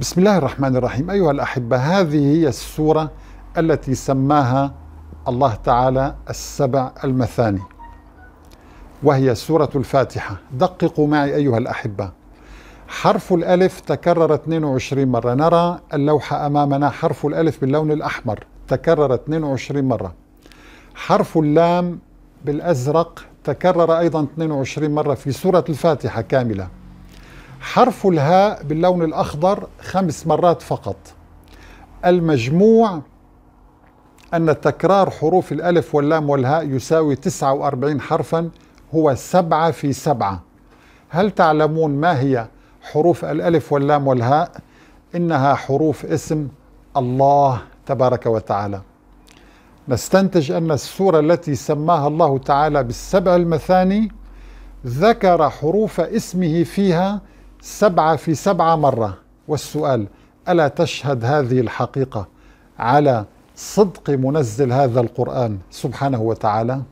بسم الله الرحمن الرحيم. أيها الأحبة هذه هي السورة التي سماها الله تعالى السبع المثاني وهي سورة الفاتحة. دققوا معي أيها الأحبة. حرف الألف تكرر 22 مرة. نرى اللوحة أمامنا. حرف الألف باللون الأحمر تكرر 22 مرة. حرف اللام بالأزرق تكرر أيضا 22 مرة في سورة الفاتحة كاملة. حرف الهاء باللون الأخضر خمس مرات فقط. المجموع أن تكرار حروف الألف واللام والهاء يساوي 49 حرفا هو سبعة في سبعة. هل تعلمون ما هي حروف الألف واللام والهاء؟ إنها حروف اسم الله تبارك وتعالى. نستنتج أن السورة التي سماها الله تعالى بالسبع المثاني ذكر حروف اسمه فيها سبعة في سبعة مرة. والسؤال ألا تشهد هذه الحقيقة على صدق منزل هذا القرآن سبحانه وتعالى؟